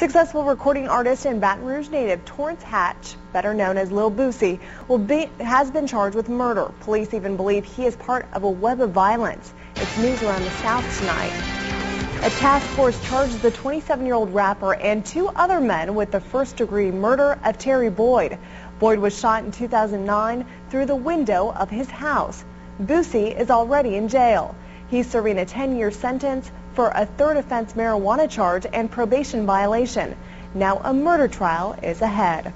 Successful recording artist and Baton Rouge native Torrence Hatch, better known as Lil Boosie, will be, has been charged with murder. Police even believe he is part of a web of violence. It's news around the South tonight. A task force charged the 27-year-old rapper and two other men with the first-degree murder of Terry Boyd. Boyd was shot in 2009 through the window of his house. Boosie is already in jail. He's serving a 10-year sentence for a third offense marijuana charge and probation violation. Now a murder trial is ahead.